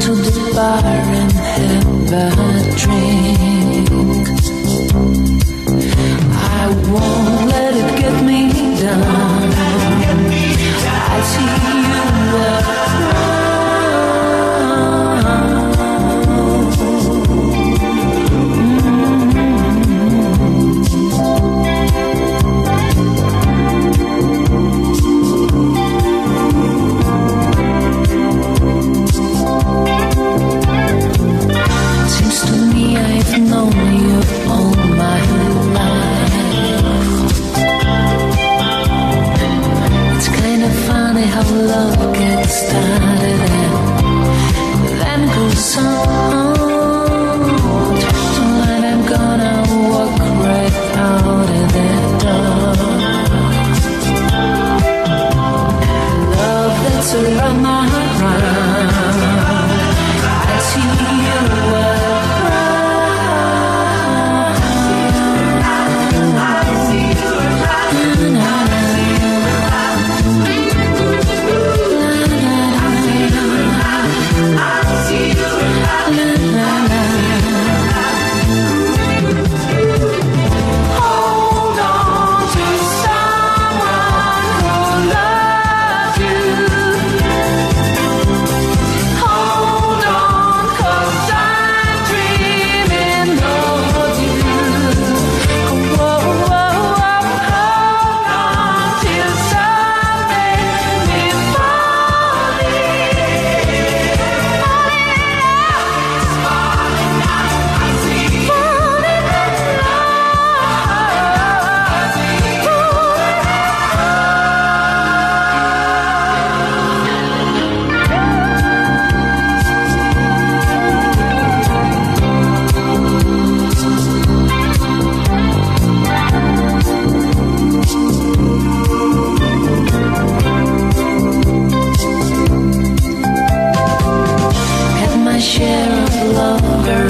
to the bar and have a drink. I won't. started it, then.